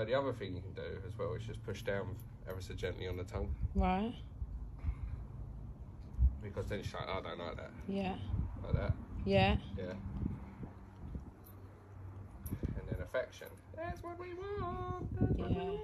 But the other thing you can do as well is just push down ever so gently on the tongue Right. because then she's like, "Oh, I don't like that, Yeah. like that, Yeah. yeah. And then affection. That's what we want.